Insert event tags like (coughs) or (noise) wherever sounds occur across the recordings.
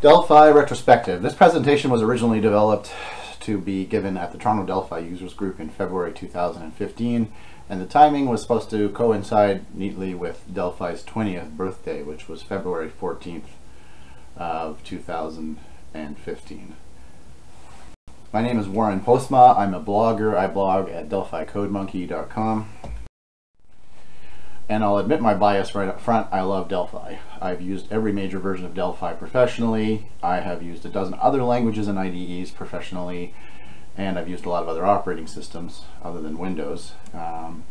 Delphi Retrospective. This presentation was originally developed to be given at the Toronto Delphi Users Group in February 2015 and the timing was supposed to coincide neatly with Delphi's 20th birthday which was February 14th of 2015. My name is Warren Postma. I'm a blogger. I blog at delphicodemonkey.com. And I'll admit my bias right up front. I love Delphi. I've used every major version of Delphi professionally. I have used a dozen other languages and IDEs professionally. And I've used a lot of other operating systems other than Windows. Um,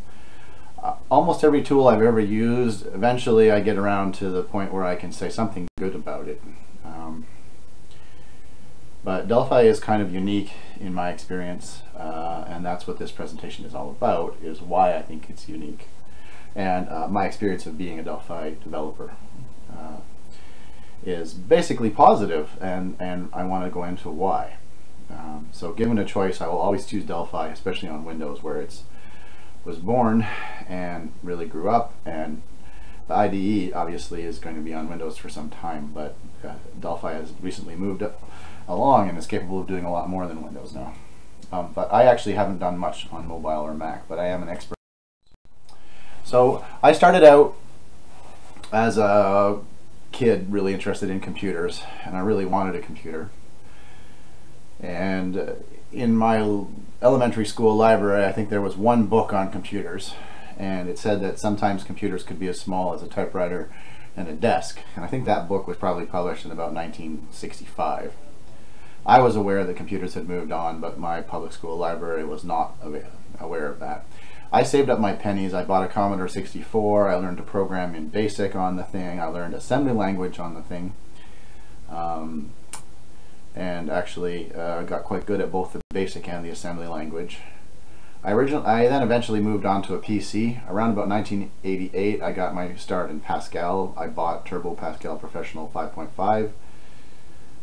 uh, almost every tool I've ever used, eventually I get around to the point where I can say something good about it. Um, but Delphi is kind of unique in my experience, uh, and that's what this presentation is all about, is why I think it's unique. And uh, my experience of being a Delphi developer uh, is basically positive, and, and I want to go into why. Um, so given a choice, I will always choose Delphi, especially on Windows, where it's was born and really grew up, and the IDE obviously is going to be on Windows for some time, but uh, Delphi has recently moved along and is capable of doing a lot more than Windows now. Um, but I actually haven't done much on mobile or Mac, but I am an expert. So I started out as a kid really interested in computers and I really wanted a computer. And uh, in my elementary school library, I think there was one book on computers and it said that sometimes computers could be as small as a typewriter and a desk. And I think that book was probably published in about 1965. I was aware that computers had moved on, but my public school library was not aware of that. I saved up my pennies. I bought a Commodore 64. I learned to program in BASIC on the thing. I learned assembly language on the thing. Um, and actually uh, got quite good at both the BASIC and the assembly language. I, originally, I then eventually moved on to a PC. Around about 1988, I got my start in Pascal. I bought Turbo Pascal Professional 5.5.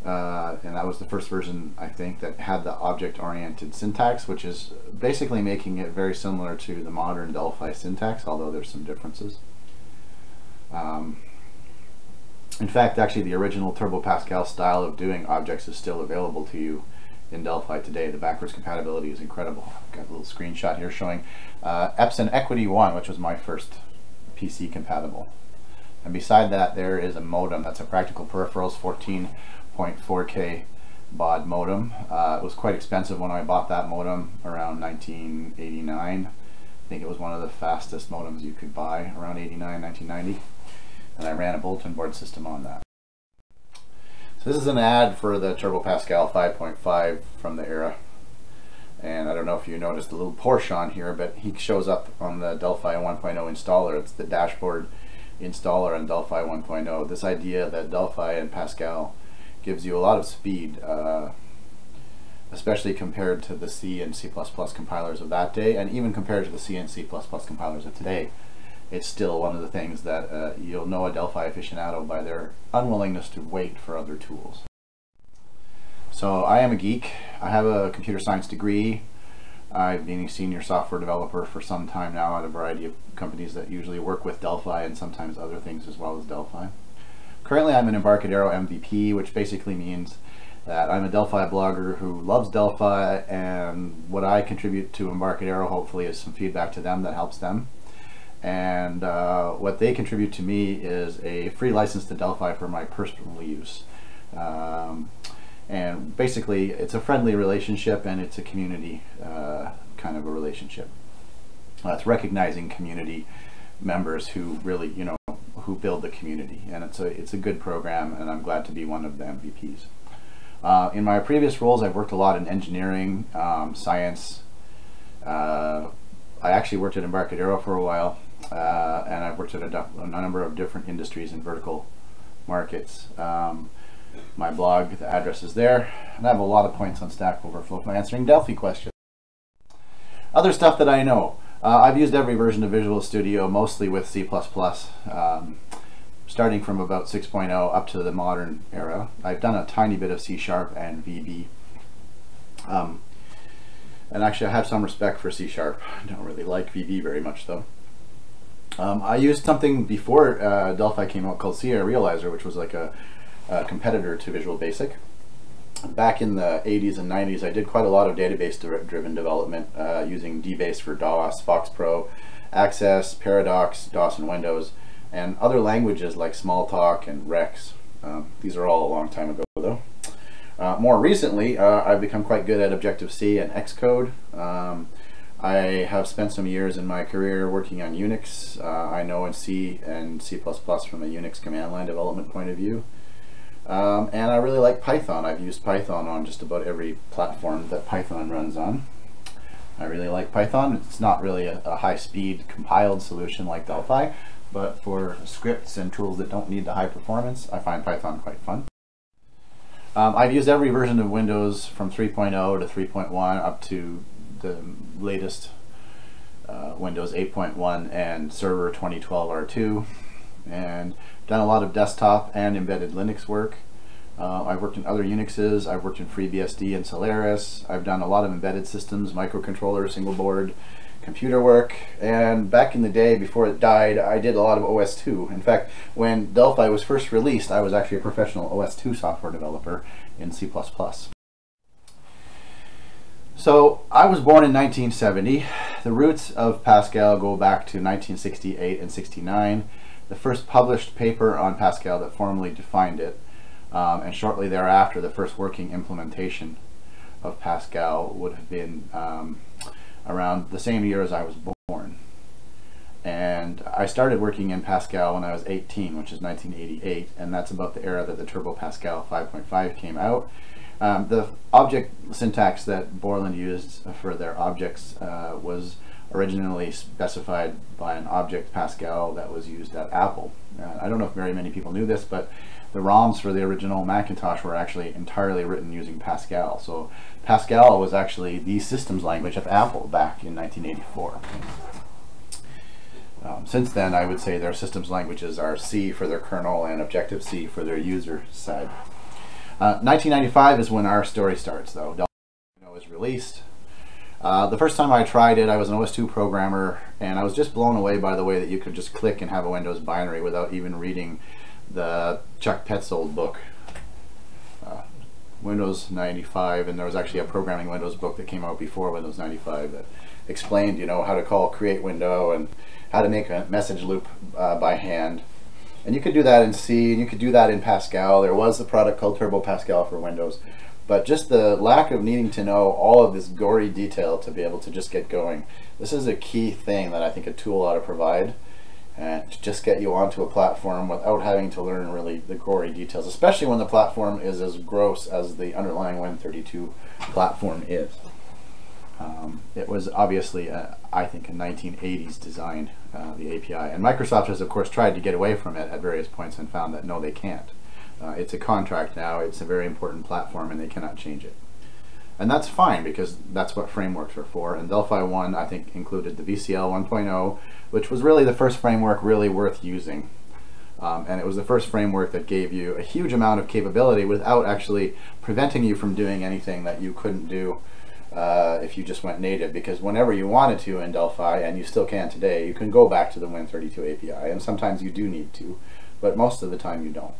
Uh, and that was the first version, I think, that had the object-oriented syntax, which is basically making it very similar to the modern Delphi syntax, although there's some differences. Um, in fact, actually, the original Turbo Pascal style of doing objects is still available to you in Delphi today. The backwards compatibility is incredible. I've got a little screenshot here showing uh, Epson Equity 1, which was my first PC compatible. And beside that, there is a modem. That's a Practical Peripherals 14 0.4K baud modem. Uh, it was quite expensive when I bought that modem around 1989. I think it was one of the fastest modems you could buy around 89, 1990. And I ran a bulletin board system on that. So this is an ad for the Turbo Pascal 5.5 from the era. And I don't know if you noticed the little Porsche on here, but he shows up on the Delphi 1.0 installer. It's the dashboard installer on Delphi 1.0. This idea that Delphi and Pascal gives you a lot of speed, uh, especially compared to the C and C++ compilers of that day, and even compared to the C and C++ compilers of today. It's still one of the things that uh, you'll know a Delphi aficionado by their unwillingness to wait for other tools. So I am a geek. I have a computer science degree. I've been a senior software developer for some time now at a variety of companies that usually work with Delphi and sometimes other things as well as Delphi. Currently I'm an Embarcadero MVP, which basically means that I'm a Delphi blogger who loves Delphi and what I contribute to Embarcadero hopefully is some feedback to them that helps them. And uh, what they contribute to me is a free license to Delphi for my personal use. Um, and basically it's a friendly relationship and it's a community uh, kind of a relationship. Uh, it's recognizing community members who really, you know, who build the community. And it's a, it's a good program, and I'm glad to be one of the MVPs. Uh, in my previous roles, I've worked a lot in engineering, um, science. Uh, I actually worked at Embarcadero for a while, uh, and I've worked at a, a, number of different industries and vertical markets. Um, my blog, the address is there, and I have a lot of points on Stack Overflow for answering Delphi questions. Other stuff that I know. Uh, I've used every version of Visual Studio, mostly with C++, um, starting from about 6.0 up to the modern era. I've done a tiny bit of C Sharp and VB. Um, and actually I have some respect for C Sharp. I don't really like VB very much though. Um, I used something before uh, Delphi came out called CA Realizer, which was like a uh, competitor to Visual Basic. Back in the 80s and 90s, I did quite a lot of database-driven development uh, using DBase for DOS, FoxPro, Access, Paradox, DOS and Windows, and other languages like Smalltalk and REXX. Um, these are all a long time ago, though. Uh, more recently, uh, I've become quite good at Objective-C and Xcode. Um, I have spent some years in my career working on Unix. Uh, I know in C and C++ from a Unix command line development point of view. Um, and I really like Python. I've used Python on just about every platform that Python runs on. I really like Python. It's not really a, a high-speed compiled solution like Delphi, but for scripts and tools that don't need the high performance, I find Python quite fun. Um, I've used every version of Windows from 3.0 to 3.1 up to the latest uh, Windows 8.1 and Server 2012 R2 and done a lot of desktop and embedded Linux work. Uh, I've worked in other Unixes, I've worked in FreeBSD and Solaris, I've done a lot of embedded systems, microcontroller, single board, computer work, and back in the day before it died, I did a lot of OS2. In fact, when Delphi was first released, I was actually a professional OS2 software developer in C++. So I was born in 1970. The roots of Pascal go back to 1968 and 69. The first published paper on Pascal that formally defined it, um, and shortly thereafter the first working implementation of Pascal would have been um, around the same year as I was born. And I started working in Pascal when I was 18, which is 1988, and that's about the era that the Turbo Pascal 5.5 came out. Um, the object syntax that Borland used for their objects uh, was originally specified by an object Pascal that was used at Apple. Uh, I don't know if very many people knew this, but the ROMs for the original Macintosh were actually entirely written using Pascal. So Pascal was actually the systems language of Apple back in 1984. Um, since then, I would say their systems languages are C for their kernel and Objective-C for their user side. Uh, 1995 is when our story starts, though. Delphi was released. Uh, the first time I tried it, I was an OS2 programmer, and I was just blown away by the way that you could just click and have a Windows binary without even reading the Chuck Petzold book Windows 95, and there was actually a programming Windows book that came out before Windows 95 that explained, you know, how to call create window and how to make a message loop uh, by hand. And you could do that in C, and you could do that in Pascal. There was a product called Turbo Pascal for Windows. But just the lack of needing to know all of this gory detail to be able to just get going. This is a key thing that I think a tool ought to provide and to just get you onto a platform without having to learn really the gory details, especially when the platform is as gross as the underlying Win32 platform is. Um, it was obviously, a, I think, a 1980s design, uh, the API. And Microsoft has, of course, tried to get away from it at various points and found that no, they can't. Uh, it's a contract now, it's a very important platform, and they cannot change it. And that's fine because that's what frameworks are for. And Delphi 1, I think, included the VCL 1.0, which was really the first framework really worth using. Um, and it was the first framework that gave you a huge amount of capability without actually preventing you from doing anything that you couldn't do uh, if you just went native. Because whenever you wanted to in Delphi, and you still can today, you can go back to the Win32 API. And sometimes you do need to, but most of the time you don't.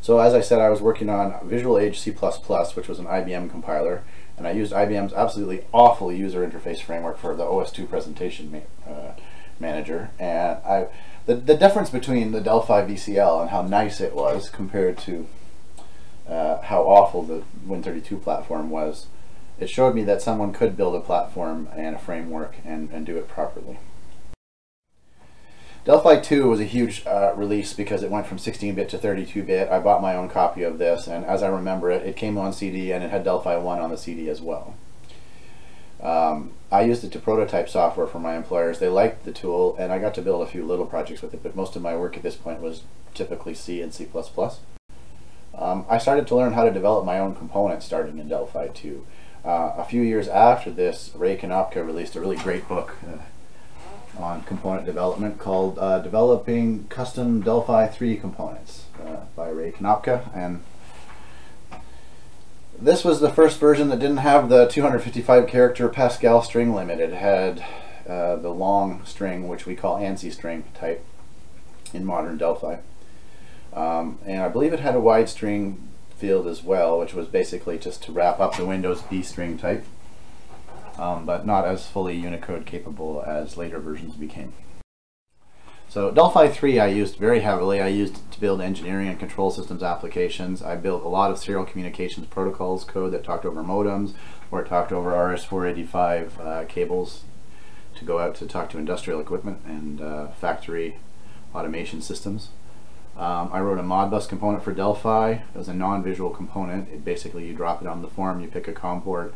So as I said, I was working on Visual Age C++, which was an IBM compiler, and I used IBM's absolutely awful user interface framework for the OS2 presentation ma uh, manager. And I, the, the difference between the Delphi VCL and how nice it was compared to uh, how awful the Win32 platform was, it showed me that someone could build a platform and a framework and, and do it properly. Delphi 2 was a huge uh, release because it went from 16-bit to 32-bit. I bought my own copy of this, and as I remember it, it came on CD and it had Delphi 1 on the CD as well. Um, I used it to prototype software for my employers. They liked the tool, and I got to build a few little projects with it, but most of my work at this point was typically C and C++. Um, I started to learn how to develop my own components starting in Delphi 2. Uh, a few years after this, Ray Konopka released a really great book. Uh, on component development called uh, Developing Custom Delphi 3 Components uh, by Ray Konopka. And this was the first version that didn't have the 255 character Pascal string limit. It had uh, the long string, which we call ANSI string type in modern Delphi. Um, and I believe it had a wide string field as well, which was basically just to wrap up the Windows B string type, um, but not as fully Unicode capable as later versions became. So Delphi 3 I used very heavily. I used it to build engineering and control systems applications. I built a lot of serial communications protocols code that talked over modems or talked over RS-485 uh, cables to go out to talk to industrial equipment and uh, factory automation systems. Um, I wrote a Modbus component for Delphi. It was a non-visual component. It basically you drop it on the form, you pick a COM port,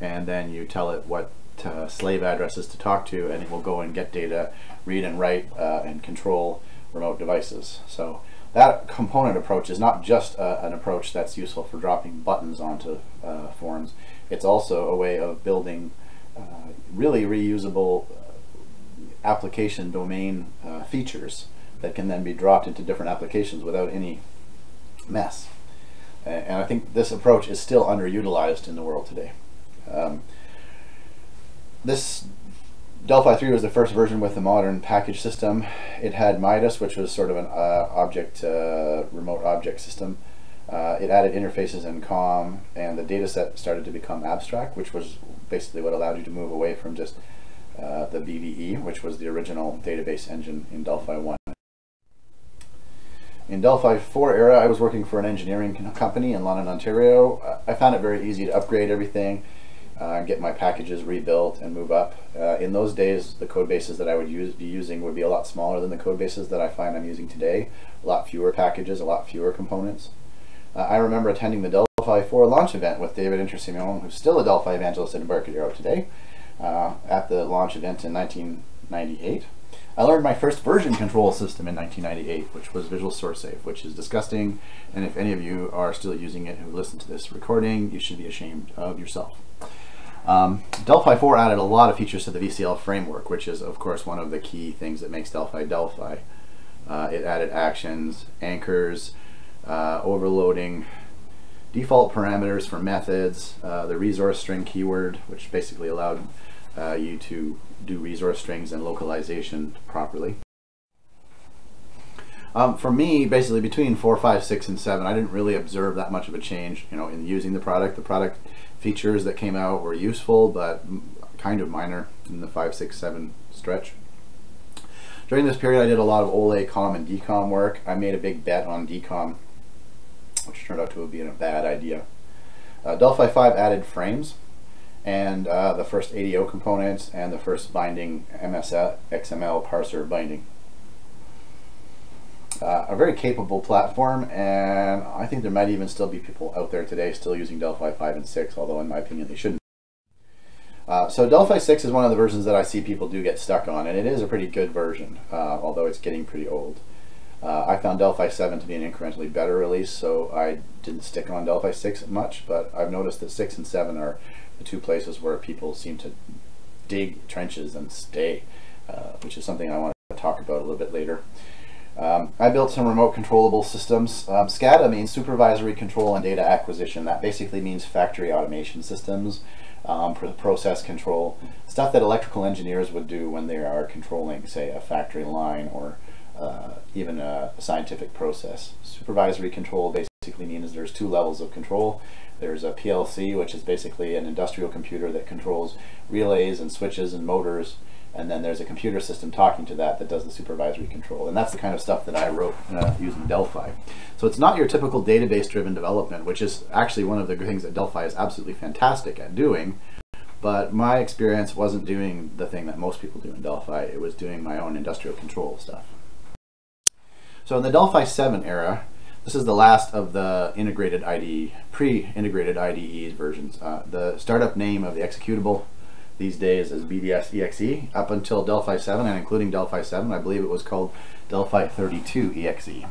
and then you tell it what uh, slave addresses to talk to, and it will go and get data, read and write, uh, and control remote devices. So that component approach is not just uh, an approach that's useful for dropping buttons onto uh, forms. It's also a way of building uh, really reusable application domain features that can then be dropped into different applications without any mess. And I think this approach is still underutilized in the world today. Um, this Delphi 3 was the first version with the modern package system. It had Midas, which was sort of an uh, object, uh, remote object system. Uh, it added interfaces and COM, and the data set started to become abstract, which was basically what allowed you to move away from just uh, the BDE, which was the original database engine in Delphi 1. In Delphi 4 era, I was working for an engineering company in London, Ontario. I found it very easy to upgrade everything, uh, get my packages rebuilt and move up. Uh, in those days, the code bases that I would use, be using would be a lot smaller than the code bases that I find I'm using today. A lot fewer packages, a lot fewer components. Uh, I remember attending the Delphi 4 launch event with David Intersimone, who's still a Delphi evangelist at Embarcadero today, uh, at the launch event in 1998. I learned my first version control system in 1998, which was Visual Source Safe, which is disgusting. And if any of you are still using it who listen to this recording, you should be ashamed of yourself. Um, Delphi 4 added a lot of features to the VCL framework, which is, of course, one of the key things that makes Delphi Delphi. Uh, it added actions, anchors, uh, overloading, default parameters for methods, uh, the resource string keyword, which basically allowed uh, you to do resource strings and localization properly. Um, for me, basically between 4, 5, 6, and 7, I didn't really observe that much of a change you know, in using the product. The product features that came out were useful, but kind of minor in the 5, 6, 7 stretch. During this period, I did a lot of OLE, COM, and DCOM work. I made a big bet on DCOM, which turned out to be a bad idea. Uh, Delphi 5 added frames and uh, the first ADO components and the first binding MSL XML parser binding. Uh, a very capable platform and I think there might even still be people out there today still using Delphi 5 and 6 although in my opinion they shouldn't. Uh, so Delphi 6 is one of the versions that I see people do get stuck on and it is a pretty good version uh, although it's getting pretty old. Uh, I found Delphi 7 to be an incrementally better release so I didn't stick on Delphi 6 much but I've noticed that 6 and 7 are the two places where people seem to dig trenches and stay, uh, which is something I want to talk about a little bit later. Um, I built some remote controllable systems. Um, SCADA means supervisory control and data acquisition. That basically means factory automation systems, um, process control, stuff that electrical engineers would do when they are controlling, say, a factory line or uh, even a scientific process. Supervisory control basically means there's two levels of control. There's a PLC, which is basically an industrial computer that controls relays and switches and motors. And then there's a computer system talking to that that does the supervisory control. And that's the kind of stuff that I wrote uh, using Delphi. So it's not your typical database-driven development, which is actually one of the things that Delphi is absolutely fantastic at doing. But my experience wasn't doing the thing that most people do in Delphi. It was doing my own industrial control stuff. So in the Delphi 7 era, this is the last of the integrated IDE, pre-integrated IDEs versions. Uh, the startup name of the executable these days is BDS EXE. Up until Delphi 7 and including Delphi 7, I believe it was called Delphi 32 EXE.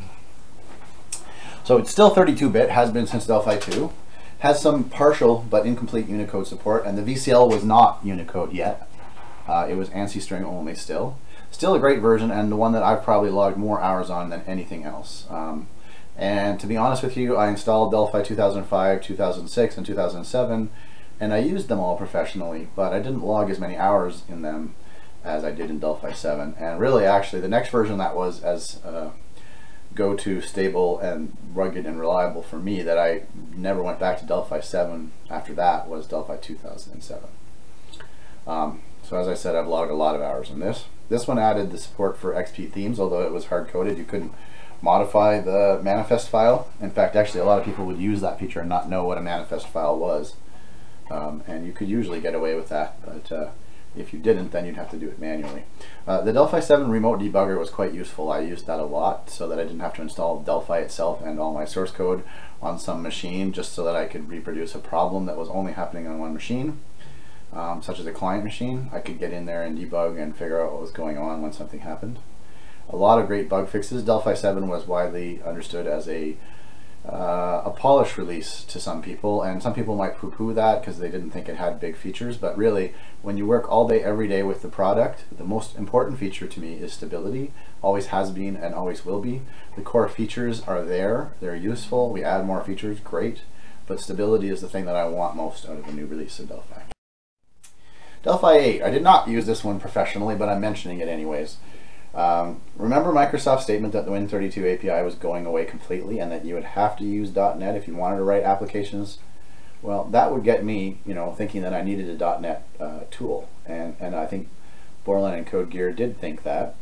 So it's still 32-bit, has been since Delphi 2. Has some partial but incomplete Unicode support, and the VCL was not Unicode yet. Uh, it was ANSI string only still. Still a great version, and the one that I've probably logged more hours on than anything else. Um, and to be honest with you, I installed Delphi 2005, 2006, and 2007, and I used them all professionally, but I didn't log as many hours in them as I did in Delphi 7. And really, actually, the next version that was as uh, go-to stable and rugged and reliable for me that I never went back to Delphi 7 after that was Delphi 2007. Um, so as I said, I've logged a lot of hours in this. This one added the support for XP themes, although it was hard-coded. You couldn't modify the manifest file. In fact, actually, a lot of people would use that feature and not know what a manifest file was. Um, and you could usually get away with that, but uh, if you didn't, then you'd have to do it manually. Uh, the Delphi 7 remote debugger was quite useful. I used that a lot so that I didn't have to install Delphi itself and all my source code on some machine just so that I could reproduce a problem that was only happening on one machine, um, such as a client machine. I could get in there and debug and figure out what was going on when something happened. A lot of great bug fixes. Delphi 7 was widely understood as a uh, a polish release to some people, and some people might poo-poo that because they didn't think it had big features, but really, when you work all day, every day with the product, the most important feature to me is stability, always has been and always will be. The core features are there, they're useful, we add more features, great, but stability is the thing that I want most out of a new release of Delphi. Delphi 8, I did not use this one professionally, but I'm mentioning it anyways. Um, remember Microsoft's statement that the Win32 API was going away completely and that you would have to use .NET if you wanted to write applications? Well, that would get me, you know, thinking that I needed a .NET uh, tool, and and I think Borland and CodeGear did think that,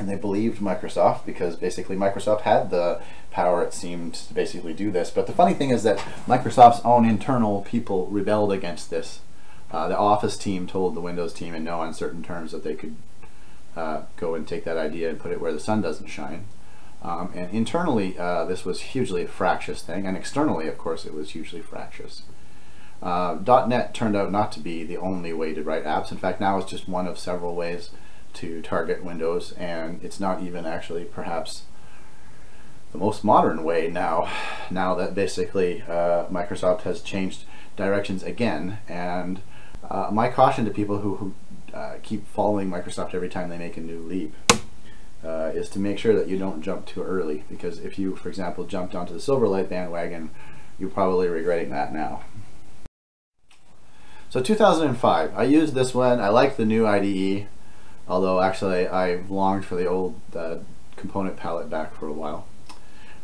and they believed Microsoft because basically Microsoft had the power, it seemed, to basically do this. But the funny thing is that Microsoft's own internal people rebelled against this. Uh, the Office team told the Windows team in no uncertain terms that they could uh, go and take that idea and put it where the sun doesn't shine. Um, and internally, uh, this was hugely a fractious thing, and externally, of course, it was hugely fractious. Uh, .NET turned out not to be the only way to write apps. In fact, now it's just one of several ways to target Windows, and it's not even actually perhaps the most modern way now, now that basically uh, Microsoft has changed directions again. And uh, my caution to people who, who uh, keep following Microsoft every time they make a new leap uh, is to make sure that you don't jump too early because if you, for example, jumped onto the Silverlight bandwagon, you're probably regretting that now. So 2005, I used this one. I like the new IDE, although actually I longed for the old uh, component palette back for a while.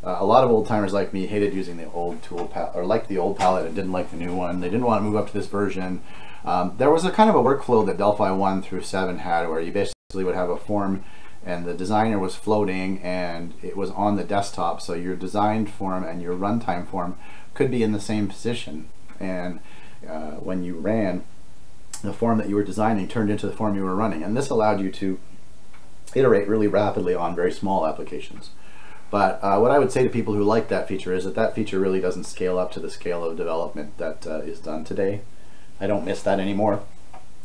Uh, a lot of old timers like me hated using the old tool palette, or liked the old palette and didn't like the new one. They didn't want to move up to this version. Um, there was a kind of a workflow that Delphi 1 through 7 had where you basically would have a form and the designer was floating and it was on the desktop. So your designed form and your runtime form could be in the same position. And uh, when you ran the form that you were designing turned into the form you were running. And this allowed you to iterate really rapidly on very small applications. But uh, what I would say to people who like that feature is that that feature really doesn't scale up to the scale of development that uh, is done today. I don't miss that anymore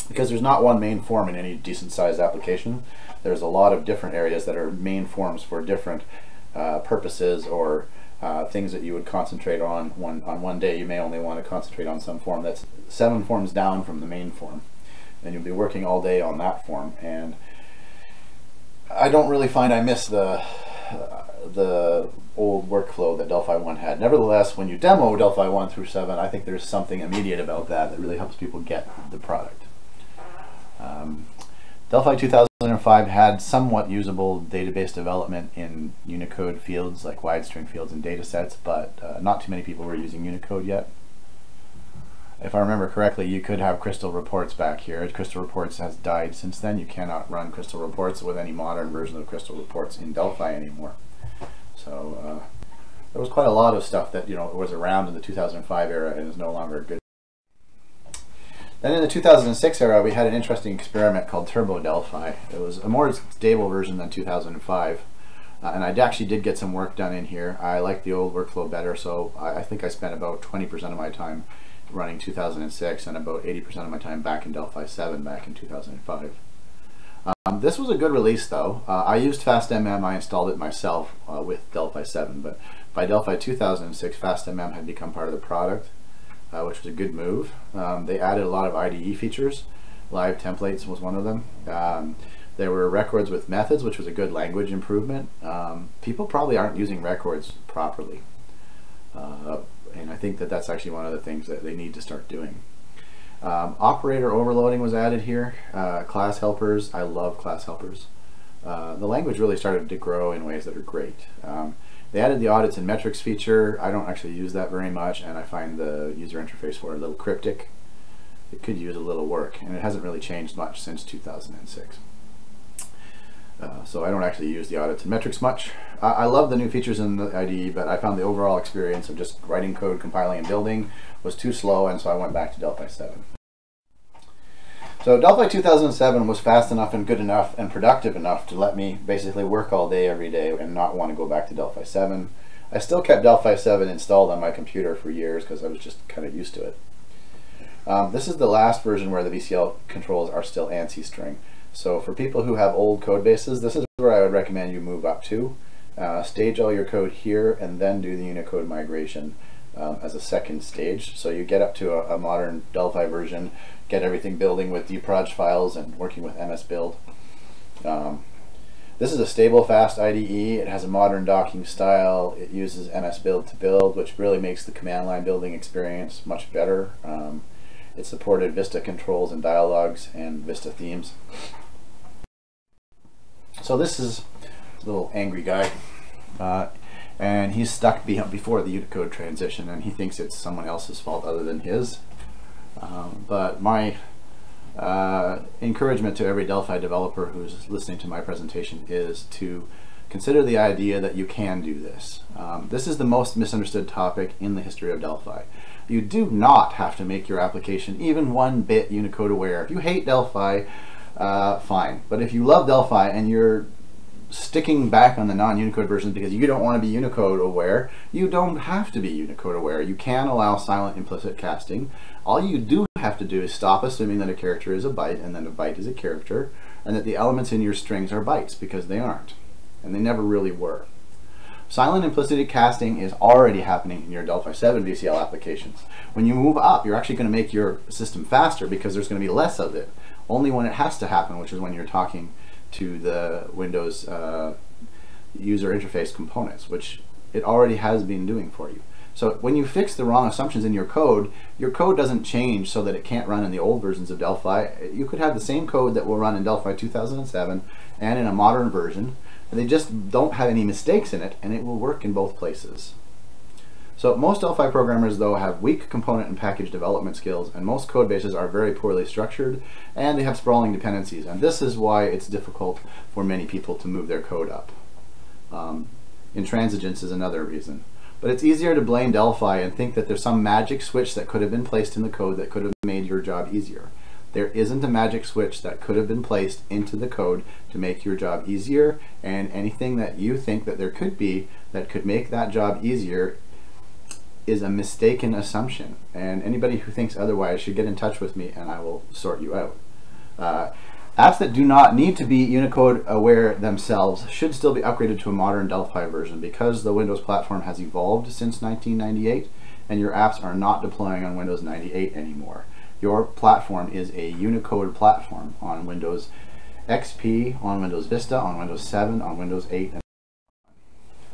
because there's not one main form in any decent sized application. There's a lot of different areas that are main forms for different uh, purposes or uh, things that you would concentrate on one on one day. You may only want to concentrate on some form that's seven forms down from the main form, and you'll be working all day on that form. And I don't really find I miss the the old workflow that Delphi 1 had. Nevertheless, when you demo Delphi 1 through 7, I think there's something immediate about that that really helps people get the product. Um, Delphi 2005 had somewhat usable database development in Unicode fields like wide string fields and data sets, but uh, not too many people were using Unicode yet. If I remember correctly, you could have Crystal Reports back here. Crystal Reports has died since then. You cannot run Crystal Reports with any modern version of Crystal Reports in Delphi anymore. So uh, there was quite a lot of stuff that you know was around in the 2005 era and is no longer good. Then in the 2006 era, we had an interesting experiment called Turbo Delphi. It was a more stable version than 2005. Uh, and I actually did get some work done in here. I like the old workflow better, so I, I think I spent about 20% of my time running 2006 and about 80% of my time back in Delphi 7 back in 2005. Um, this was a good release though. Uh, I used FastMM, I installed it myself uh, with Delphi 7, but by Delphi 2006 FastMM had become part of the product, uh, which was a good move. Um, they added a lot of IDE features. Live templates was one of them. Um, there were records with methods, which was a good language improvement. Um, people probably aren't using records properly. Uh, and I think that that's actually one of the things that they need to start doing. Um, operator overloading was added here. Uh, class helpers, I love class helpers. uh, the language really started to grow in ways that are great. Um, they added the audits and metrics feature. I don't actually use that very much, and I find the user interface for it a little cryptic. It could use a little work, and it hasn't really changed much since 2006. Uh, so I don't actually use the audits and metrics much. I love the new features in the IDE, but I found the overall experience of just writing code, compiling, and building was too slow, and so I went back to Delphi 7. So Delphi 2007 was fast enough and good enough and productive enough to let me basically work all day every day and not want to go back to Delphi 7. I still kept Delphi 7 installed on my computer for years because I was just kind of used to it. Um, this is the last version where the VCL controls are still ANSI string. So for people who have old code bases, this is where I would recommend you move up to. Uh, stage all your code here and then do the Unicode migration um, as a second stage. So you get up to a, a, modern Delphi version, get everything building with dproj files and working with MSBuild. Um, this is a stable, fast IDE. It has a modern docking style. It uses MS Build to build, which really makes the command line building experience much better. Um, it supported Vista controls and dialogues and Vista themes. So this is a little angry guy. Uh, and he's stuck before the Unicode transition and he thinks it's someone else's fault other than his. Um, but my uh, encouragement to every Delphi developer who's listening to my presentation is to consider the idea that you can do this. Um, this is the most misunderstood topic in the history of Delphi. You do not have to make your application even one bit Unicode aware. If you hate Delphi, uh, fine. But if you love Delphi and you're sticking back on the non-Unicode versions because you don't want to be Unicode aware, you don't have to be Unicode aware. You can allow silent implicit casting. All you do have to do is stop assuming that a character is a byte and then a byte is a character and that the elements in your strings are bytes because they aren't. And they never really were. Silent implicit casting is already happening in your Delphi 7 VCL applications. When you move up, you're actually going to make your system faster because there's going to be less of it. Only when it has to happen, which is when you're talking to the Windows uh, user interface components, which it already has been doing for you. So when you fix the wrong assumptions in your code, your code doesn't change so that it can't run in the old versions of Delphi. You could have the same code that will run in Delphi 2007 and in a modern version, and they just don't have any mistakes in it, and it will work in both places. So most Delphi programmers though have weak component and package development skills and most code bases are very poorly structured and they have sprawling dependencies and this is why it's difficult for many people to move their code up. Um, intransigence is another reason. But it's easier to blame Delphi and think that there's some magic switch that could have been placed in the code that could have made your job easier. There isn't a magic switch that could have been placed into the code to make your job easier and anything that you think that there could be that could make that job easier is a mistaken assumption. And anybody who thinks otherwise should get in touch with me and I will sort you out. Uh, apps that do not need to be Unicode aware themselves should still be upgraded to a modern Delphi version because the Windows platform has evolved since 1998 and your apps are not deploying on Windows 98 anymore. Your platform is a Unicode platform on Windows XP, on Windows Vista, on Windows 7, on Windows 8. and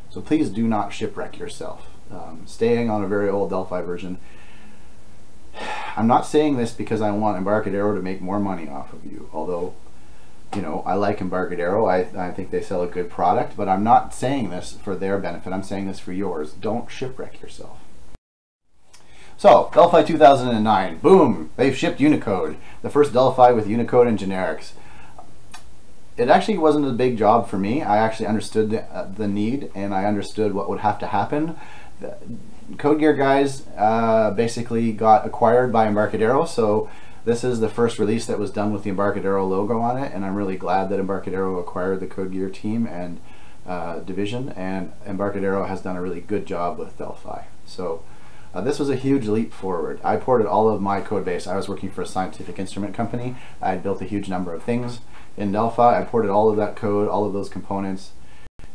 So please do not shipwreck yourself um, staying on a very old Delphi version. I'm not saying this because I want Embarcadero to make more money off of you, although, you know, I like Embarcadero. I, I think they sell a good product, but I'm not saying this for their benefit. I'm saying this for yours. Don't shipwreck yourself. So, Delphi 2009, boom, they've shipped Unicode, the first Delphi with Unicode and generics. It actually wasn't a big job for me. I actually understood the, uh, the need and I understood what would have to happen Code Gear guys uh, basically got acquired by Embarcadero, so this is the first release that was done with the Embarcadero logo on it, and I'm really glad that Embarcadero acquired the Code Gear team and uh, division, and Embarcadero has done a really good job with Delphi. So uh, this was a huge leap forward. I ported all of my code base. I was working for a scientific instrument company. I had built a huge number of things in Delphi. I ported all of that code, all of those components.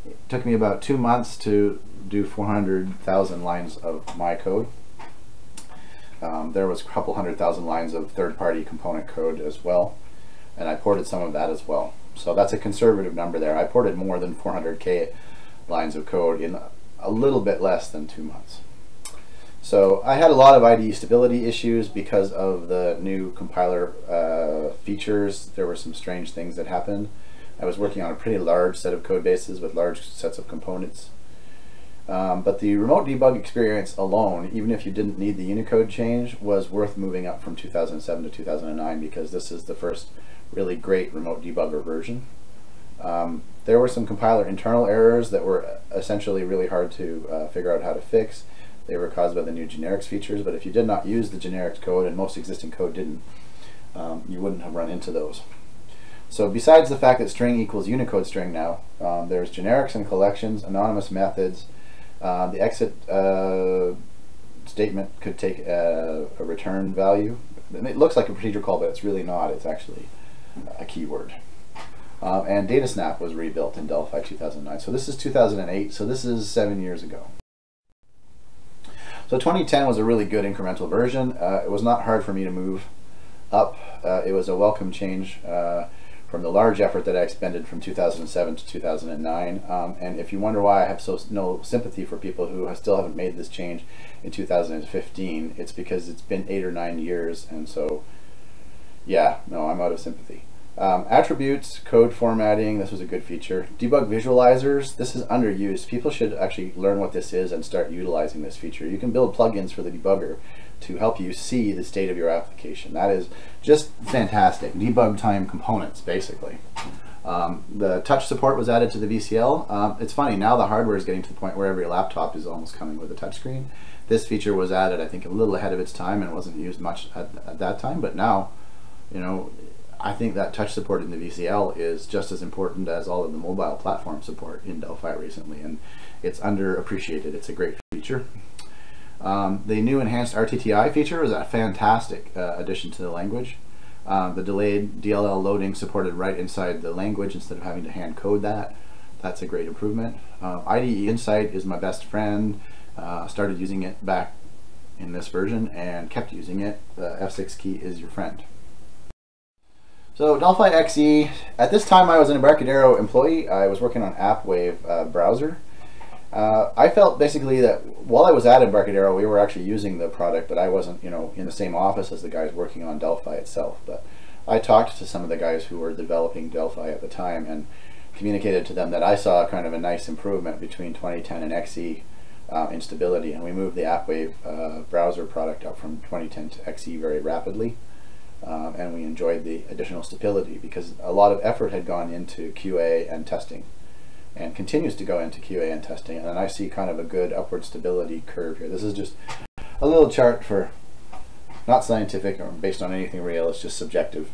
It took me about two months to do 400,000 lines of my code. Um, there was a couple hundred thousand lines of third-party component code as well, and I ported some of that as well. So that's a conservative number there. I ported more than 400k lines of code in a little bit less than two months. So I had a lot of IDE stability issues because of the new compiler uh, features. There were some strange things that happened. I was working on a pretty large set of code bases with large sets of components. Um, but the remote debug experience alone, even if you didn't need the Unicode change, was worth moving up from 2007 to 2009 because this is the first really great remote debugger version. Um, there were some compiler internal errors that were essentially really hard to uh, figure out how to fix. They were caused by the new generics features, but if you did not use the generics code, and most existing code didn't, um, you wouldn't have run into those. So besides the fact that string equals Unicode string now, um, there's generics and collections, anonymous methods. Uh, the exit uh, statement could take a, a, return value. It looks like a procedure call, but it's really not. It's actually a keyword. Uh, and DataSnap was rebuilt in Delphi 2009. So this is 2008, so this is seven years ago. So 2010 was a really good incremental version. Uh, it was not hard for me to move up. Uh, it was a welcome change uh, from the large effort that I expended from 2007 to 2009. Um, and if you wonder why I have so no sympathy for people who still haven't made this change in 2015, it's because it's been eight or nine years. And so, yeah, no, I'm out of sympathy. Um, attributes, code formatting, this was a good feature. Debug visualizers, this is underused. People should actually learn what this is and start utilizing this feature. You can build plugins for the debugger to help you see the state of your application. That is just fantastic. Debug time components, basically. Um, the touch support was added to the VCL. Um, it's funny, now the hardware is getting to the point where every laptop is almost coming with a touchscreen. This feature was added, I think, a little ahead of its time and wasn't used much at, at that time, but now, you know, I think that touch support in the VCL is just as important as all of the mobile platform support in Delphi recently, and it's underappreciated. It's a great feature. Um, the new enhanced RTTI feature was a fantastic uh, addition to the language. Um, the delayed DLL loading supported right inside the language instead of having to hand code that. That's a great improvement. Uh, IDE Insight is my best friend. Uh, started using it back in this version and kept using it. The F6 key is your friend. So Delphi XE, at this time I was an Embarcadero employee. I was working on AppWave uh, browser. Uh, I felt basically that while I was at Embarcadero, we were actually using the product, but I wasn't, you know, in the same office as the guys working on Delphi itself. But I talked to some of the guys who were developing Delphi at the time and communicated to them that I saw kind of a nice improvement between 2010 and XE uh, in stability, and we moved the AppWave uh, browser product up from 2010 to XE very rapidly um, and we enjoyed the additional stability because a lot of effort had gone into QA and testing and continues to go into QA and testing and I see kind of a good upward stability curve here. This is just a little chart for not scientific or based on anything real, it's just subjective.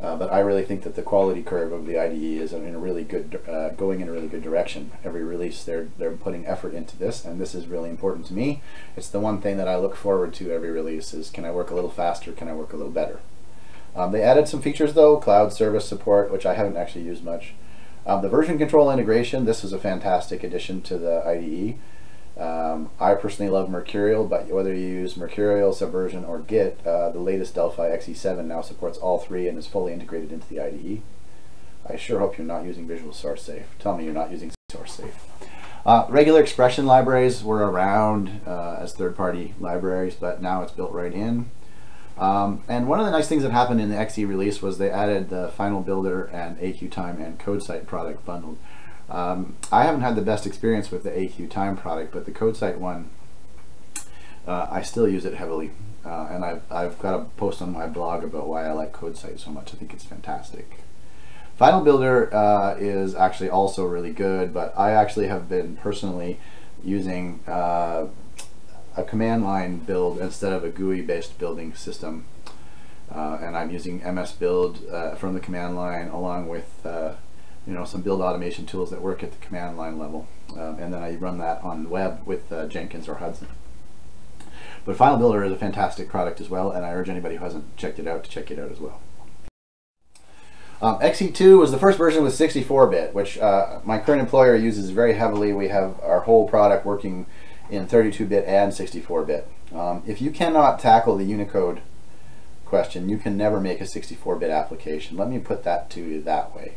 Uh, but I really think that the quality curve of the IDE is in a really good, uh, going in a really good direction. Every release, they're they're putting effort into this, and this is really important to me. It's the one thing that I look forward to every release: is can I work a little faster? Can I work a little better? Um, they added some features though, cloud service support, which I haven't actually used much. Um, the version control integration, this is a fantastic addition to the IDE. Um, I personally love Mercurial, but whether you use Mercurial, Subversion, or Git, uh, the latest Delphi XE7 now supports all three and is fully integrated into the IDE. I sure hope you're not using Visual Source Safe. Tell me you're not using Source Safe. Uh, regular expression libraries were around uh, as third-party libraries, but now it's built right in. Um, and one of the nice things that happened in the XE release was they added the Final Builder and AQ Time and CodeSite product bundled. Um, I haven't had the best experience with the AQ Time product, but the CodeSite one, uh, I still use it heavily. Uh, and I've, I've got a post on my blog about why I like CodeSite so much. I think it's fantastic. Final Builder uh, is actually also really good, but I actually have been personally using uh, a command line build instead of a GUI based building system. Uh, and I'm using MS Build uh, from the command line along with uh, you know some build automation tools that work at the command line level. Um, and then I run that on the web with uh, Jenkins or Hudson. But Final Builder is a fantastic product as well, and I urge anybody who hasn't checked it out to check it out as well. Um, XE2 was the first version with 64-bit, which uh, my current employer uses very heavily. We have our whole product working in 32-bit and 64-bit. Um, if you cannot tackle the Unicode question, you can never make a 64-bit application. Let me put that to you that way.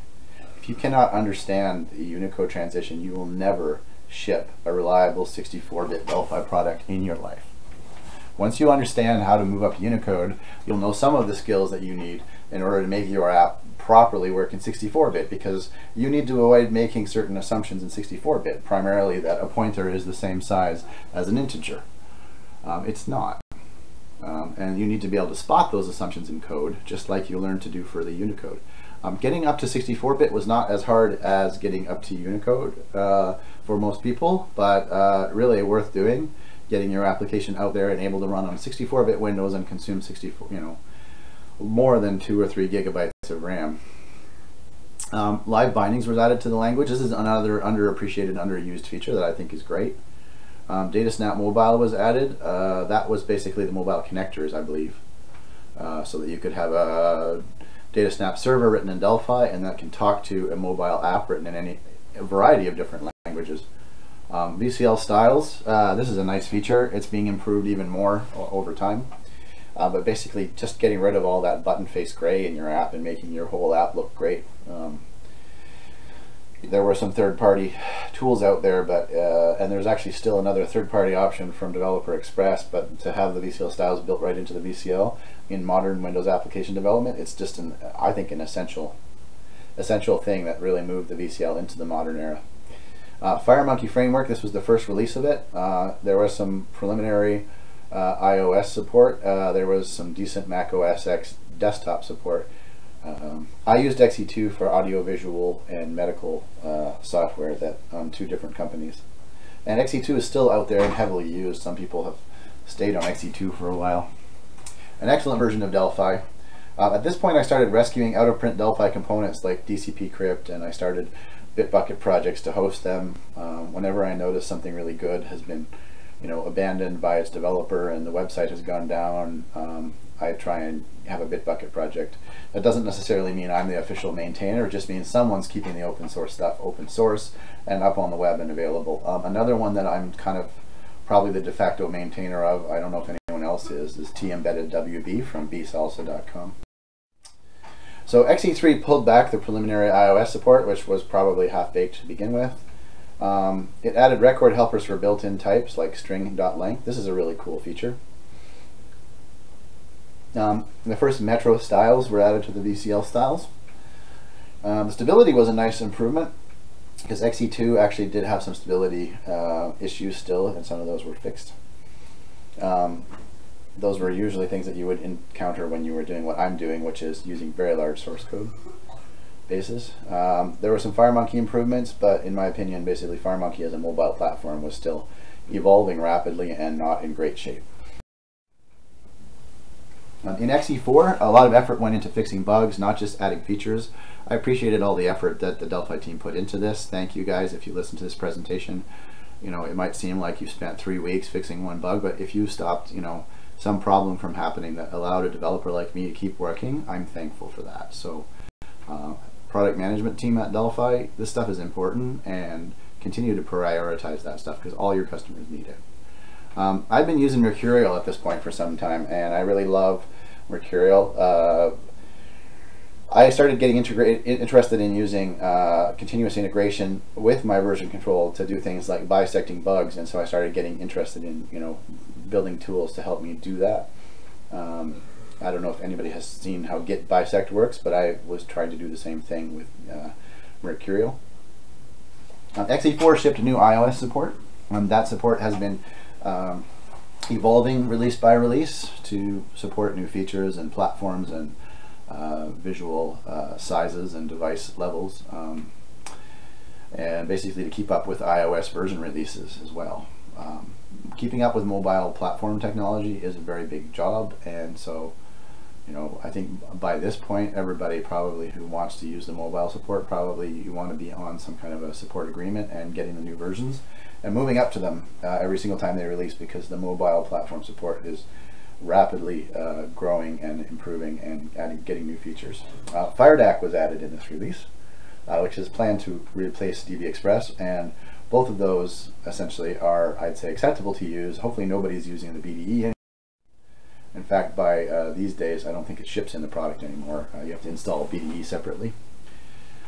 If you cannot understand the Unicode transition, you will never ship a reliable 64-bit Delphi product in your life. Once you understand how to move up Unicode, you'll know some of the skills that you need in order to make your app properly work in 64-bit because you need to avoid making certain assumptions in 64-bit, primarily that a pointer is the same size as an integer. Um, it's not. Um, and you need to be able to spot those assumptions in code, just like you learned to do for the Unicode. Um, getting up to 64-bit was not as hard as getting up to Unicode uh, for most people, but uh, really worth doing, getting your application out there and able to run on 64-bit Windows and consume 64, you know, more than two or three gigabytes of RAM. Um, live bindings was added to the language. This is another underappreciated, underused feature that I think is great. Um, DataSnap Mobile was added. Uh, that was basically the mobile connectors, I believe, uh, so that you could have a DataSnap server written in Delphi and that can talk to a mobile app written in any variety of different languages. Um, VCL styles, uh, this is a nice feature. It's being improved even more over time. Uh, but basically just getting rid of all that button face gray in your app and making your whole app look great. Um, there were some third-party tools out there, but uh, and there's actually still another third-party option from Developer Express, but to have the VCL styles built right into the VCL in modern Windows application development, it's just an I think an essential essential thing that really moved the VCL into the modern era. Uh, FireMonkey Framework, this was the first release of it. Uh, there was some preliminary uh, iOS support. Uh, there was some decent Mac OS X desktop support. Um, I used XE2 for audiovisual and medical uh, software that on two different companies. And XE2 is still out there and heavily used. Some people have stayed on XE2 for a while. An excellent version of Delphi. Uh, at this point I started rescuing out-of-print Delphi components like DCPcrypt and I started Bitbucket projects to host them. Um, whenever I notice something really good has been you know, abandoned by its developer and the website has gone down, um, I try and have a Bitbucket project. That doesn't necessarily mean I'm the official maintainer, it just means someone's keeping the open source stuff open source and up on the web and available. Um, another one that I'm kind of probably the de facto maintainer of, I don't know if anyone else is, is TEmbeddedWB from bsalsa.com. So XE3 pulled back the preliminary iOS support, which was probably half-baked to begin with. Um, it added record helpers for built-in types like string.length. This is a really cool feature. Um, the first Metro styles were added to the VCL styles. Um, the stability was a nice improvement because XE2 actually did have some stability uh, issues still, and some of those were fixed. Um, those were usually things that you would encounter when you were doing what I'm doing, which is using very large source code bases. Um, there were some FireMonkey improvements, but in my opinion, basically FireMonkey as a mobile platform was still evolving rapidly and not in great shape. Um, in XE4, a lot of effort went into fixing bugs, not just adding features. I appreciated all the effort that the Delphi team put into this. Thank you guys if you listen to this presentation. You know, it might seem like you spent three weeks fixing one bug, but if you stopped, you know, some problem from happening that allowed a developer like me to keep working, I'm thankful for that. So, uh, product management team at Delphi, this stuff is important and continue to prioritize that stuff because all your customers need it. Um, I've been using Mercurial at this point for some time, and I really love Mercurial. Uh, I started getting interested in using uh, continuous integration with my version control to do things like bisecting bugs, and so I started getting interested in you know building tools to help me do that. Um, I don't know if anybody has seen how Git bisect works, but I was trying to do the same thing with uh, Mercurial. Um, XE4 shipped new iOS support. Um, that support has been um, evolving release by release to support new features and platforms and uh, visual uh, sizes and device levels um, and basically to keep up with iOS version releases as well. Um, keeping up with mobile platform technology is a very big job and so you know I think by this point everybody probably who wants to use the mobile support probably you want to be on some kind of a support agreement and getting the new versions and moving up to them uh, every single time they release because the mobile platform support is rapidly uh, growing and improving and adding, getting new features. Uh, FireDAC was added in this release, uh, which is planned to replace dbExpress, and both of those essentially are, I'd say, acceptable to use. Hopefully nobody's using the BDE. In fact, by uh, these days, I don't think it ships in the product anymore. Uh, you have to install BDE separately.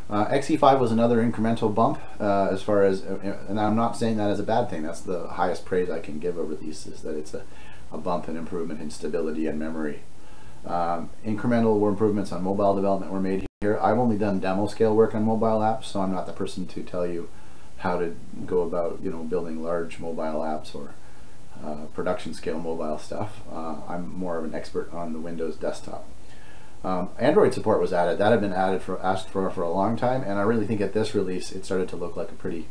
Uh, XE5 was another incremental bump uh, as far as, uh, and I'm not saying that as a bad thing, that's the highest praise I can give a release is that it's a, a bump and improvement in stability and memory. Um, incremental improvements on mobile development were made here. I've only done demo scale work on mobile apps, so I'm not the person to tell you how to go about you know building large mobile apps or uh, production scale mobile stuff. Uh, I'm more of an expert on the Windows desktop. Um, Android support was added. That had been added for asked for for a long time, and I really think at this release it started to look like a pretty,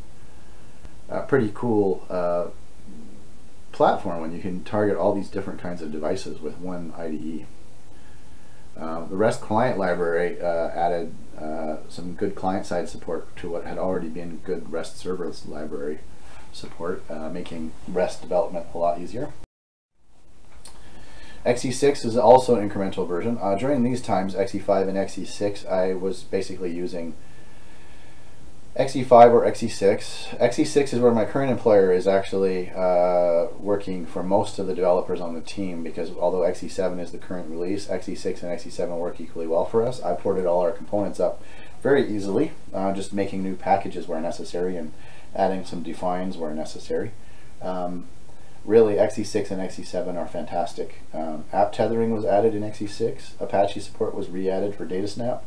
uh, pretty cool uh, platform when you can target all these different kinds of devices with one IDE. Uh, the REST client library uh, added some good client-side support to what had already been good REST serverless library support, uh, making REST development a lot easier. XE6 is also an incremental version. Uh, during these times, XE5 and XE6, I was basically using XE5 or XE6. XE6 is where my current employer is actually uh, working for most of the developers on the team because although XE7 is the current release, XE6 and XE7 work equally well for us. I ported all our components up very easily, uh, just making new packages where necessary and adding some defines where necessary. Um, really XE6 and XE7 are fantastic. Um, app tethering was added in XE6. Apache support was re-added for DataSnap.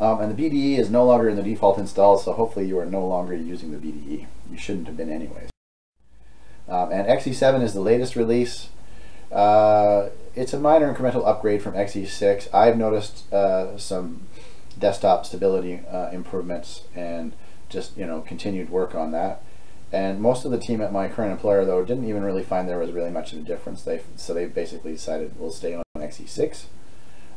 Um, and the BDE is no longer in the default install, so hopefully you are no longer using the BDE. You shouldn't have been anyways. Um, and XE7 is the latest release. Uh, it's a minor incremental upgrade from XE6. I've noticed uh, some desktop stability uh, improvements and just you know continued work on that. And most of the team at my current employer, though, didn't even really find there was really much of a difference. They so they basically decided we'll stay on XE6.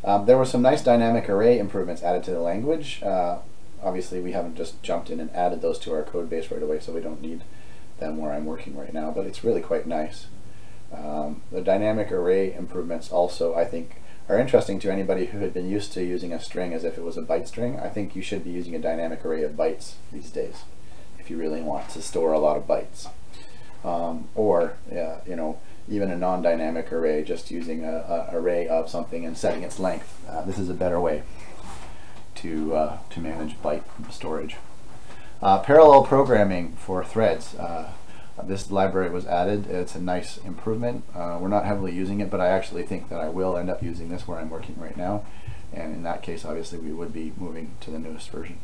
Um, there were some nice dynamic array improvements added to the language. Uh, obviously, we haven't just jumped in and added those to our code base right away, so we don't need them where I'm working right now. But it's really quite nice. Um, the dynamic array improvements also, I think, are interesting to anybody who had been used to using a string as if it was a byte string. I think you should be using a dynamic array of bytes these days if you really want to store a lot of bytes. Um, or, yeah, you know, even a non-dynamic array, just using a, a, array of something and setting its length. Uh, this is a better way to, uh, to manage byte storage. Uh, parallel programming for threads. This library was added. It's a nice improvement. Uh, we're not heavily using it, but I actually think that I will end up using this where I'm working right now. And in that case, obviously, we would be moving to the newest version.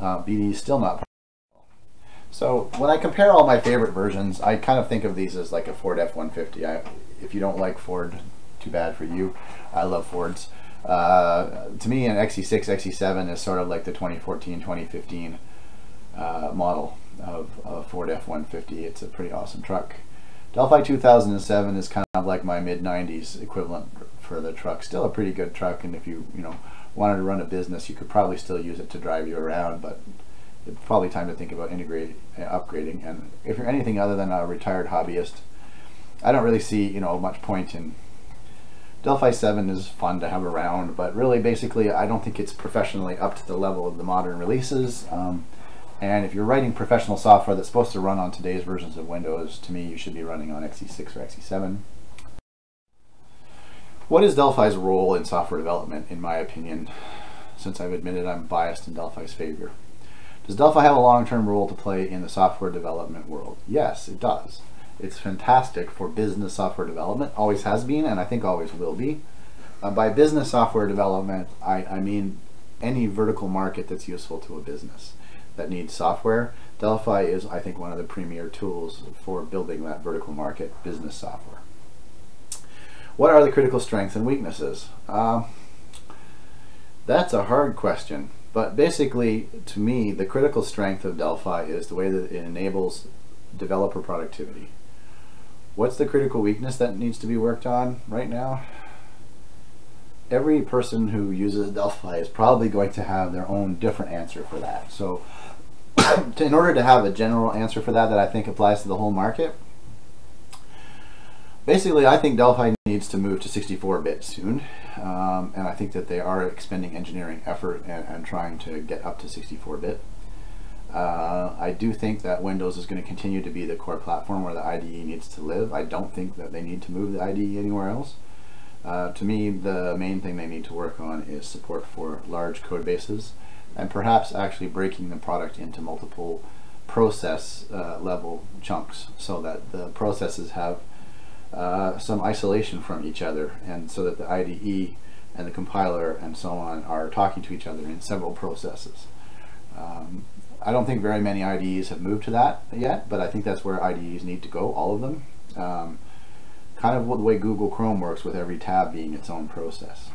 Uh, BDE is still not so when I compare all my favorite versions, I kind of think of these as like a Ford F-150. I, if you don't like Ford, too bad for you. I love Fords. Uh, to me, an XE6, XE7 is sort of like the 2014, 2015 uh, model of, a Ford F-150. It's a pretty awesome truck. Delphi 2007 is kind of like my mid-90s equivalent for the truck. Still a pretty good truck, and if you you know wanted to run a business, you could probably still use it to drive you around. But it's probably time to think about integrating, uh, upgrading. And if you're anything other than a retired hobbyist, I don't really see you know much point in. Delphi 7 is fun to have around, but really, basically, I don't think it's professionally up to the level of the modern releases. Um, and if you're writing professional software that's supposed to run on today's versions of Windows, to me, you should be running on XE6 or XE7. What is Delphi's role in software development, in my opinion, since I've admitted I'm biased in Delphi's favor? Does Delphi have a long-term role to play in the software development world? Yes, it does. It's fantastic for business software development, always has been, and I think always will be. Uh, by business software development, I, I mean any vertical market that's useful to a business that needs software. Delphi is, I think, one of the premier tools for building that vertical market business software. What are the critical strengths and weaknesses? Um, that's a hard question, but basically, to me, the critical strength of Delphi is the way that it enables developer productivity. What's the critical weakness that needs to be worked on right now? Every person who uses Delphi is probably going to have their own different answer for that. So to, (coughs) in order to have a general answer for that that I think applies to the whole market, basically I think Delphi needs to move to 64-bit soon, um, and I think that they are expending engineering effort and, and trying to get up to 64-bit. Uh, I do think that Windows is going to continue to be the core platform where the IDE needs to live. I don't think that they need to move the IDE anywhere else. Uh, to me, the main thing they need to work on is support for large code bases and perhaps actually breaking the product into multiple process uh, level chunks so that the processes have uh, some isolation from each other, and so that the IDE and the compiler and so on are talking to each other in several processes. Um, I don't think very many IDEs have moved to that yet, but I think that's where IDEs need to go, all of them. Um, kind of the way Google Chrome works with every tab being its own process.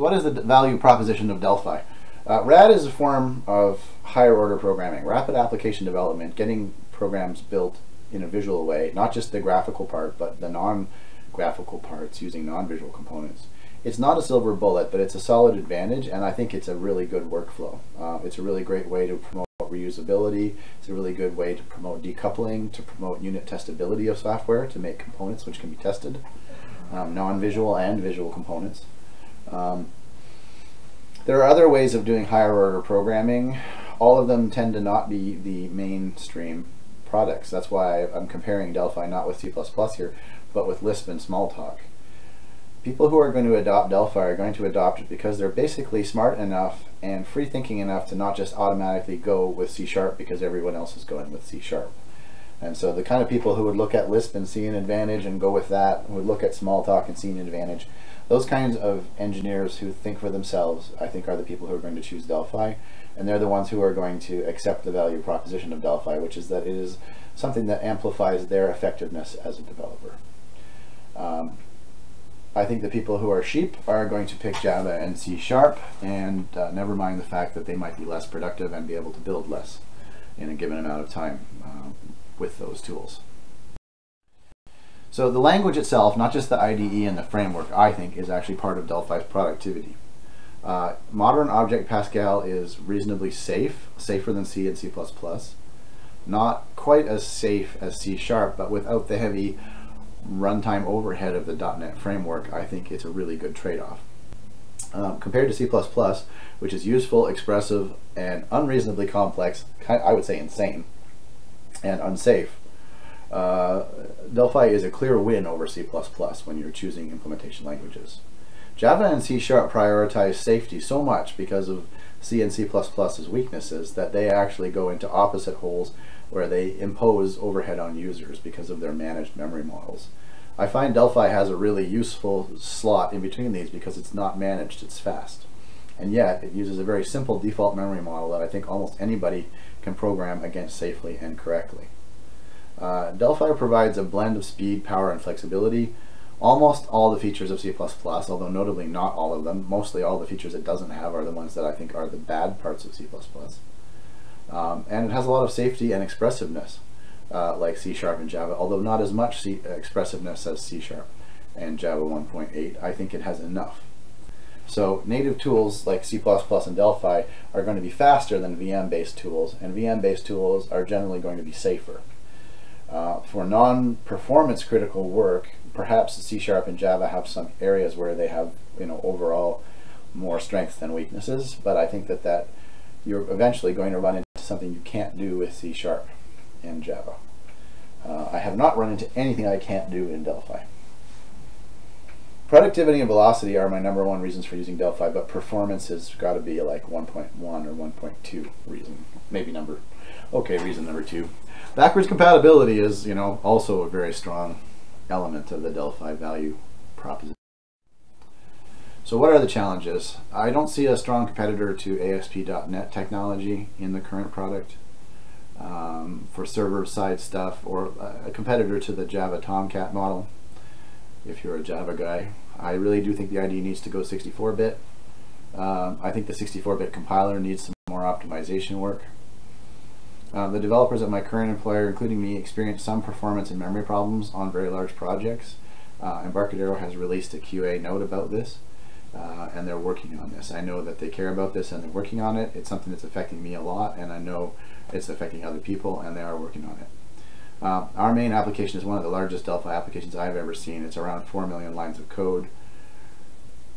So what is the value proposition of Delphi? Uh, RAD is a form of higher order programming, rapid application development, getting programs built in a visual way, not just the graphical part, but the non-graphical parts using non-visual components. It's not a silver bullet, but it's a solid advantage, and I think it's a really good workflow. Uh, it's a really great way to promote reusability. It's a really good way to promote decoupling, to promote unit testability of software, to make components which can be tested, um, non-visual and visual components. Um, there are other ways of doing higher order programming. All of them tend to not be the mainstream products. That's why I'm comparing Delphi not with C++ here, but with Lisp and Smalltalk. People who are going to adopt Delphi are going to adopt it because they're basically smart enough and free thinking enough to not just automatically go with C Sharp because everyone else is going with C Sharp. And so the kind of people who would look at Lisp and see an advantage and go with that, would look at Smalltalk and see an advantage, those kinds of engineers who think for themselves, I think are the people who are going to choose Delphi. And they're the ones who are going to accept the value proposition of Delphi, which is that it is something that amplifies their effectiveness as a developer. Um, I think the people who are sheep are going to pick Java and C Sharp, and uh, never mind the fact that they might be less productive and be able to build less in a given amount of time uh, with those tools. So the language itself, not just the IDE and the framework, I think is actually part of Delphi's productivity. Uh, modern Object Pascal is reasonably safe, safer than C and C++. Not quite as safe as C Sharp, but without the heavy runtime overhead of the .NET framework, I think it's a really good trade-off. Um, compared to C++, which is useful, expressive, and unreasonably complex, I would say insane, and unsafe, uh, Delphi is a clear win over C++ when you're choosing implementation languages. Java and C Sharp prioritize safety so much because of C and C++'s weaknesses that they actually go into opposite holes where they impose overhead on users because of their managed memory models. I find Delphi has a really useful slot in between these because it's not managed, it's fast. And yet, it uses a very simple default memory model that I think almost anybody can program against safely and correctly. Uh, Delphi provides a blend of speed, power, and flexibility. Almost all the features of C++, although notably not all of them, mostly all the features it doesn't have are the ones that I think are the bad parts of C++. Um, and it has a lot of safety and expressiveness, uh, like C Sharp and Java, although not as much C expressiveness as C Sharp and Java 1.8. I think it has enough. So native tools like C++ and Delphi are going to be faster than VM-based tools, and VM-based tools are generally going to be safer. Uh, for non-performance critical work, perhaps C Sharp and Java have some areas where they have, you know, overall more strengths than weaknesses, but I think that, that you're eventually going to run into something you can't do with C Sharp and Java. Uh, I have not run into anything I can't do in Delphi. Productivity and velocity are my number one reasons for using Delphi, but performance has got to be like 1.1 or 1.2 reason, maybe number, okay, reason number two. Backwards compatibility is, you know, also a very strong element of the Delphi value proposition. So what are the challenges? I don't see a strong competitor to ASP.NET technology in the current product um, for server-side stuff or a competitor to the Java Tomcat model if you're a Java guy. I really do think the IDE needs to go 64-bit. Um, I think the 64-bit compiler needs some more optimization work. Uh, the developers at my current employer, including me, experienced some performance and memory problems on very large projects. Uh, Embarcadero has released a QA note about this, uh, and they're working on this. I know that they care about this and they're working on it. It's something that's affecting me a lot, and I know it's affecting other people, and they are working on it. Uh, our main application is one of the largest Delphi applications I've ever seen. It's around 4 million lines of code.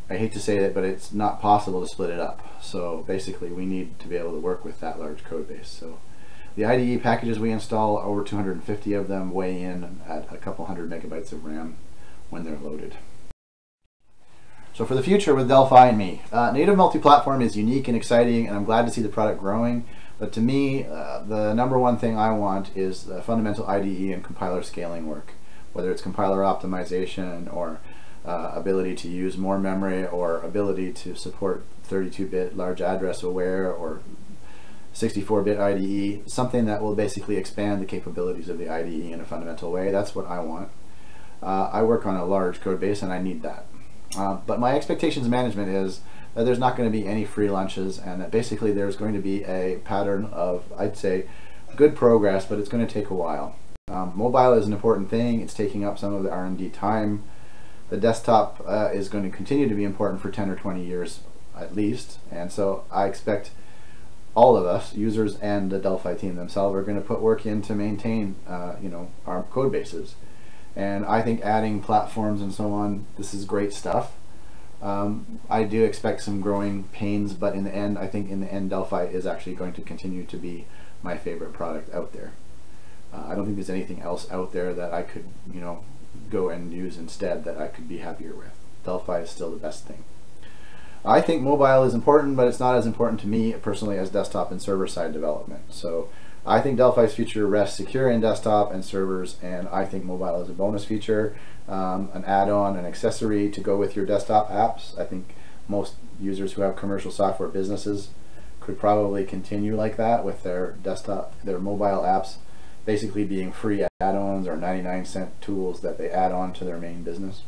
I hate to say it, but it's not possible to split it up. So basically, we need to be able to work with that large code base. So the IDE packages we install, over 250 of them, weigh in at a couple hundred megabytes of RAM when they're loaded. So for the future with Delphi and me, uh, native multi-platform is unique and exciting, and I'm glad to see the product growing. But to me, uh, the number one thing I want is the fundamental IDE and compiler scaling work, whether it's compiler optimization or uh, ability to use more memory or ability to support 32-bit large address aware or 64-bit IDE, something that will basically expand the capabilities of the IDE in a fundamental way. That's what I want. Uh, I work on a large code base and I need that. Uh, but my expectations management is that there's not going to be any free lunches and that basically there's going to be a pattern of, I'd say, good progress, but it's going to take a while. Um, mobile is an important thing. It's taking up some of the R&D time. The desktop uh, is going to continue to be important for 10 or 20 years at least, and so I expect all of us, users and the Delphi team themselves, are going to put work in to maintain, uh, you know, our code bases. And I think adding platforms and so on, this is great stuff. Um, I do expect some growing pains, but in the end, I think in the end, Delphi is actually going to continue to be my favorite product out there. Uh, I don't think there's anything else out there that I could, you know, go and use instead that I could be happier with. Delphi is still the best thing. I think mobile is important, but it's not as important to me personally as desktop and server-side development. So I think Delphi's future rests secure in desktop and servers, and I think mobile is a bonus feature, um, an add-on, an accessory to go with your desktop apps. I think most users who have commercial software businesses could probably continue like that with their desktop, their mobile apps basically being free add-ons or 99 cent tools that they add on to their main business.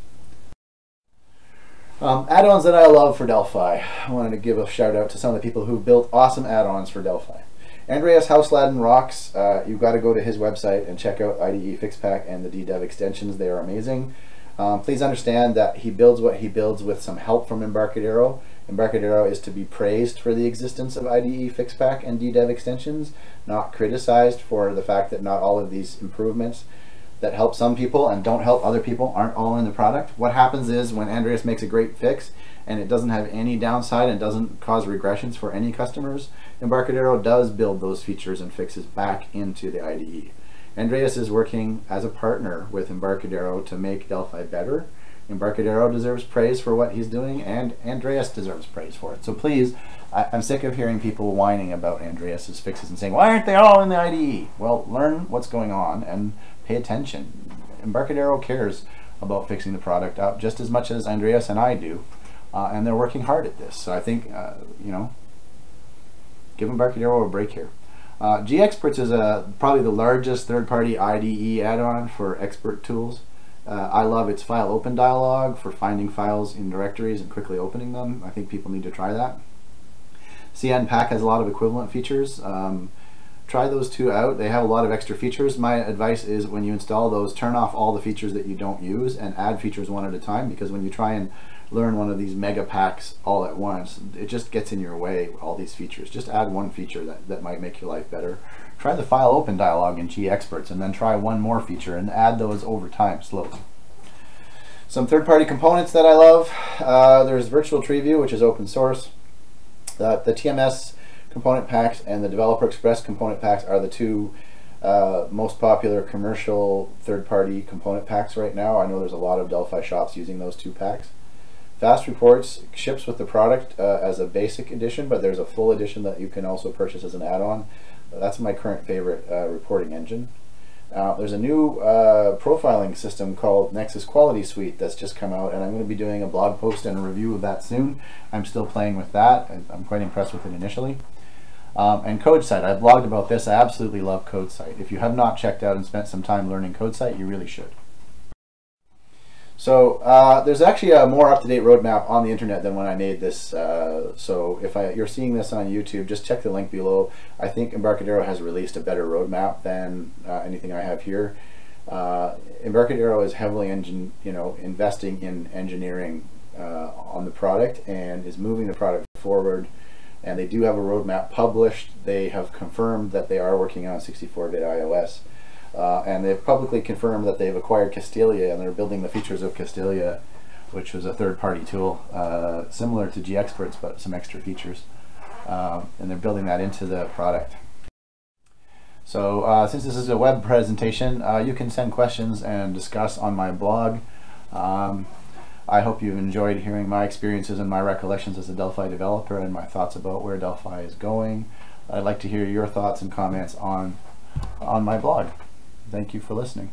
Um, add-ons that I love for Delphi. I wanted to give a shout out to some of the people who've built awesome add-ons for Delphi. Andreas Hausladen rocks. Uh, you've got to go to his website and check out IDE FixPack and the DDEV extensions. They are amazing. Um, please understand that he builds what he builds with some help from Embarcadero. Embarcadero is to be praised for the existence of IDE FixPack and DDEV extensions, not criticized for the fact that not all of these improvements that help some people and don't help other people aren't all in the product. What happens is when Andreas makes a great fix and it doesn't have any downside and doesn't cause regressions for any customers, Embarcadero does build those features and fixes back into the IDE. Andreas is working as a partner with Embarcadero to make Delphi better. Embarcadero deserves praise for what he's doing and Andreas deserves praise for it. So please, I, am sick of hearing people whining about Andreas's fixes and saying, why aren't they all in the IDE? Well, learn what's going on and pay attention. Embarcadero cares about fixing the product up just as much as Andreas and I do, uh, and they're working hard at this. So I think, uh, you know, give Embarcadero a break here. Uh, GExperts is a, probably the largest third-party IDE add-on for expert tools. Uh, I love its file open dialog for finding files in directories and quickly opening them. I think people need to try that. CNPack has a lot of equivalent features. Um, try those two out. They have a lot of extra features. My advice is when you install those, turn off all the features that you don't use and add features one at a time because when you try and learn one of these mega packs all at once, it just gets in your way, all these features. Just add one feature that, that might make your life better. Try the file open dialog in GExperts and then try one more feature and add those over time slowly. Some third-party components that I love. Uh, there's Virtual Tree View, which is open source. Uh, the TMS component packs and the Developer Express component packs are the two uh, most popular commercial third-party component packs right now. I know there's a lot of Delphi shops using those two packs. Fast Reports ships with the product uh, as a basic edition, but there's a full edition that you can also purchase as an add-on. That's my current favorite uh, reporting engine. There's a new uh, profiling system called Nexus Quality Suite that's just come out, and I'm going to be doing a blog post and a review of that soon. I'm still playing with that. I'm quite impressed with it initially. Um, and CodeSite, I've blogged about this. I absolutely love CodeSite. If you have not checked out and spent some time learning CodeSite, you really should. So uh, there's actually a more up-to-date roadmap on the internet than when I made this. Uh, so if I, you're seeing this on YouTube, just check the link below. I think Embarcadero has released a better roadmap than uh, anything I have here. Uh, Embarcadero is heavily you know, investing in engineering uh, on the product and is moving the product forward and they do have a roadmap published. They have confirmed that they are working on 64-bit iOS. Uh, and they've publicly confirmed that they've acquired Castalia and they're building the features of Castalia, which was a third-party tool uh, similar to GExperts but some extra features. Um, and they're building that into the product. So uh, since this is a web presentation, uh, you can send questions and discuss on my blog. Um, I hope you've enjoyed hearing my experiences and my recollections as a Delphi developer and my thoughts about where Delphi is going. I'd like to hear your thoughts and comments on on my blog. Thank you for listening.